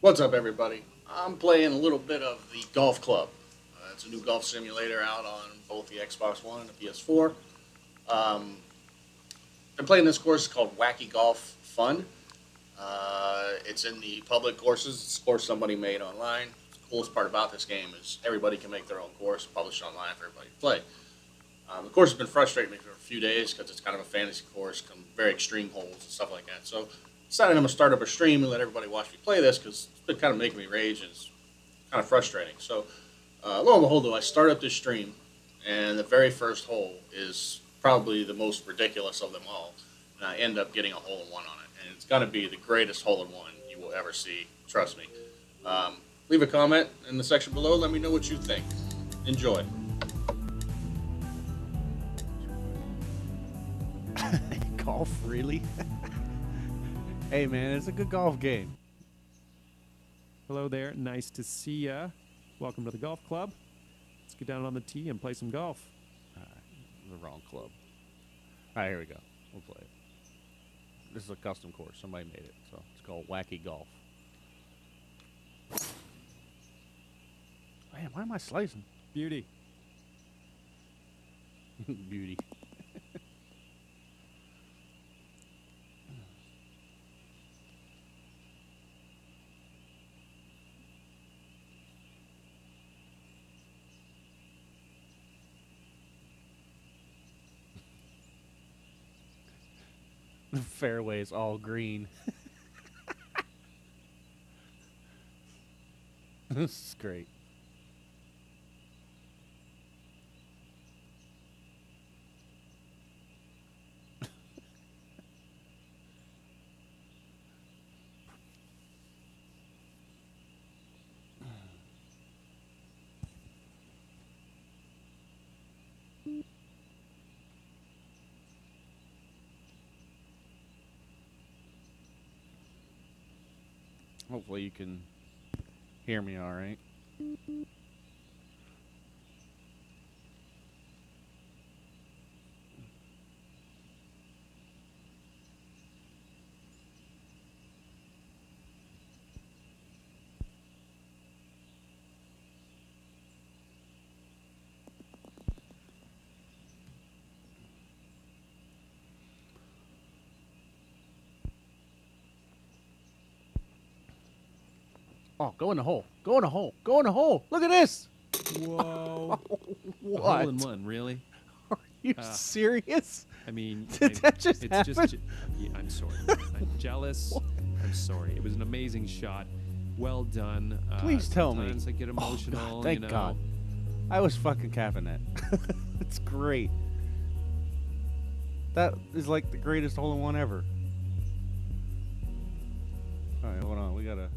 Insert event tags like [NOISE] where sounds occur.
What's up, everybody? I'm playing a little bit of the Golf Club. Uh, it's a new golf simulator out on both the Xbox One and the PS4. Um, I'm playing this course called Wacky Golf Fun. Uh, it's in the public courses. It's a course somebody made online. The coolest part about this game is everybody can make their own course, publish it online for everybody to play. Um, the course has been frustrating me for a few days because it's kind of a fantasy course, very extreme holes and stuff like that. So decided I'm gonna start up a stream and let everybody watch me play this because it's been kind of making me rage and it's kind of frustrating. So uh, lo and behold, though, I start up this stream and the very first hole is probably the most ridiculous of them all, and I end up getting a hole in one on it, and it's gonna be the greatest hole in one you will ever see. Trust me. Um, leave a comment in the section below. Let me know what you think. Enjoy. [LAUGHS] golf, really? [LAUGHS] hey, man, it's a good golf game. Hello there. Nice to see ya. Welcome to the golf club. Let's get down on the tee and play some golf. the wrong club. All right, here we go. We'll play it. This is a custom course. Somebody made it, so it's called Wacky Golf. Man, why am I slicing? Beauty. [LAUGHS] Beauty. The fairway is all green. [LAUGHS] this is great. Hopefully you can hear me all right. Oh, go in the hole. Go in the hole. Go in the hole. Look at this. Whoa. [LAUGHS] What? Hole in one, really? [LAUGHS] Are you Ah. serious? I mean, Did I- that just it's happen? just. Yeah, I'm sorry. [LAUGHS] I'm jealous. I'm sorry. It was an amazing shot. Well done. Uh, Please tell me. sometimes I get Oh. God, thank you know. God. I was fucking capping that. it's great. That is like the greatest hole in one ever. All right, hold on. We gotta